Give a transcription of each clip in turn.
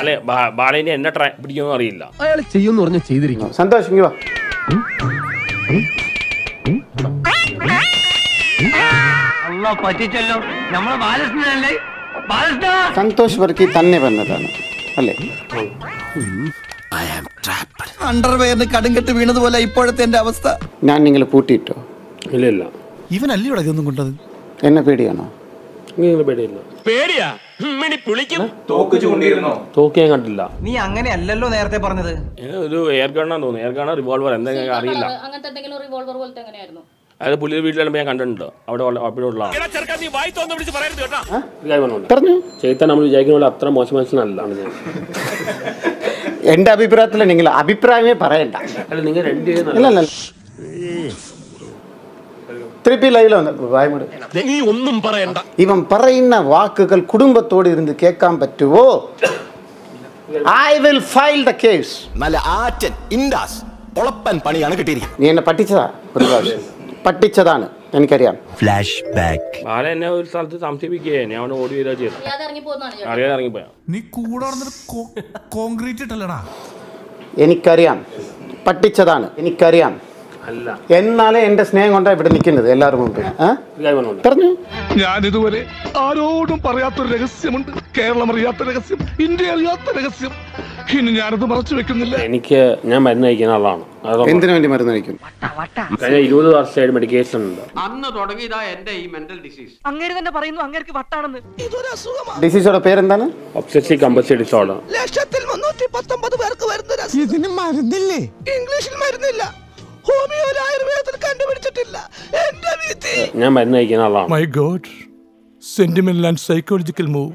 അല്ലെ ബാലേനെ എന്നെ ട്രൈ പിടിക്കുമെന്ന് അറിയില്ല. അയാൾ ചെയ്യുമെന്ന് പറഞ്ഞ് ചെയ്തിരിക്കും. സന്തോഷം ഇങ്ങ് വാ. പറ്റിച്ചല്ലോ. നമ്മളെ ബാലകൃഷ്ണനല്ലേ? സന്തോഷ് വർക്കി തന്നെ വന്നതാണ് അല്ലേ? അണ്ടർവെയറിന് കടുങ്കെട്ട് വീണതുപോലെ ഇപ്പോഴത്തെ എന്റെ അവസ്ഥ. ഞാൻ നിങ്ങൾ പൂട്ടിയിട്ടോ? ഇല്ല ഇല്ല. ഇവനല്ലേ ഇവിടെ ഇതൊന്നും കൊണ്ടത്? എന്നെ പേടിയാണോ? നിങ്ങൾ പേടിയില്ല പേടിയാ? തോക്ക് ഞാൻ കണ്ടില്ല. നീ അങ്ങനെയല്ലല്ലോ നേരത്തെ പറഞ്ഞത്. ഒരു എയർ ഗണ്ണാന്ന് തോന്നുന്നു. എയർ ഗണ്ണ റിവോൾവർ എന്തെങ്കിലും അറിയില്ല. അങ്ങനത്തെ എന്തെങ്കിലും റിവോൾവർ പോലത്തെ എങ്ങനെയായിരുന്നു? അത് പുള്ളിയുടെ വീട്ടിലാണ് ഞാൻ കണ്ടിട്ടുണ്ട് അവിടെ പറഞ്ഞു? ചേത്തൻ നമ്മൾ വിചാരിക്കുന്ന പോലെ അത്ര മോശം ഞാൻ. എന്റെ അഭിപ്രായത്തിൽ നിങ്ങൾ അഭിപ്രായമേ പറയണ്ട. അല്ല നിങ്ങൾ രണ്ടുപേരും திருப்பி லைவ்ல வந்து വായ്മൂട് നീ ഒന്നും പറയണ്ട ഇവൻ പറയുന്ന വാക്കുകൾ കുടുംബത്തോട് ഇരുന്ന് കേൾക്കാൻ പറ്റുമോ I will file the case നല്ല ആറ്റൻ ഇൻഡാസ് പൊളപ്പൻ പണിയാണ് കിട്ടിയിരിക്കുന്നത് നീ എന്നെ പറ്റിച്ചതാ ഒരു പ്രാവശ്യം പറ്റിച്ചതാണ് എനിക്കറിയാം ബാല എന്നെ ഒരു സ്ഥലത്ത് സംശയിപ്പിക്കുകയെ ഞാൻ അവിടെ ഓടി വരിക ചെയ്തു അറിയാതെ ഇറങ്ങി പോകുന്നതാണ് ചേട്ടാ അറിയാതെ ഇറങ്ങിപ്പോയാ നീ കൂടെ കോൺക്രീറ്റ് ഇട്ടല്ലടാ എനിക്കറിയാം പറ്റിച്ചതാണ് എനിക്കറിയാം അല്ല എന്നാലേ എന്റെ സ്നേഹം കൊണ്ടാ ഇവിടെ നിൽക്കുന്നത് എല്ലാവരും മുമ്പ്? പറഞ്ഞു? ഞാൻ ഇതുവരെ ആരോടും പറയാത്തൊരു രഹസ്യമുണ്ട്. കേരളം അറിയാത്ത രഹസ്യം ഇന്ത്യ അറിയാത്ത രഹസ്യം. ഇനി ഞാനത് മറച്ചു വെക്കുന്നില്ല. എനിക്ക് ഞാൻ മരുന്ന് കഴിക്കുന്ന ആളാണ്. എന്തിനു വേണ്ടി മരുന്ന് കഴിക്കും? കഴിഞ്ഞ ഇരുപത് വർഷമായിട്ട് മെഡിക്കേഷൻ ഉണ്ട്. അന്ന് തുടങ്ങിയതാ എന്റെ ഈ മെന്റൽ ഡിസീസ് അങ്ങേര് തന്നെ പറയുന്നു അങ്ങേർക്ക് വട്ടാണെന്ന്. ഡിസീസോടെ പേരെന്താണ്? ഒബ്സസീവ് കമ്പൽസറി ഡിസോർഡർ ലക്ഷത്തിൽ മുന്നൂറ്റി പത്തൊമ്പത് പേർക്ക് വരുന്ന ഇതിന് മരുന്നില്ലേ? ഇംഗ്ലീഷിൽ മരുന്നില്ല. ഹോമിയോയിൽ ആയുർവേദത്തിൽ കണ്ടുപിടിച്ചിട്ടില്ല. എന്റെ വിധി. ഞാൻ മരുന്ന് കഴിക്കുന്ന ആളാണ്. My god sentimental and psychological move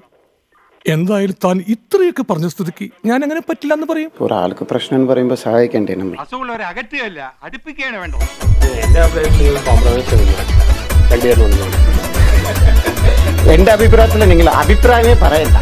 എന്തായാലും താൻ ഇത്രയൊക്കെ പറഞ്ഞ സ്ഥിതിക്ക് ഞാൻ അങ്ങനെ പറ്റില്ല എന്ന് പറയും. ഒരാൾക്ക് പ്രശ്നം എന്ന് പറയുമ്പോൾ സഹായിക്കണ്ടേ നമ്മൾ അസുഖമുള്ളവരെ അകറ്റുകയല്ല അടുപ്പിക്കുകയാണ് വേണ്ടോ എന്റെ അഭിപ്രായത്തിൽ കോംപ്രമൈസ് രണ്ടുപേരും എന്റെ അഭിപ്രായത്തിൽ നിങ്ങൾ അഭിപ്രായമേ പറയണ്ട.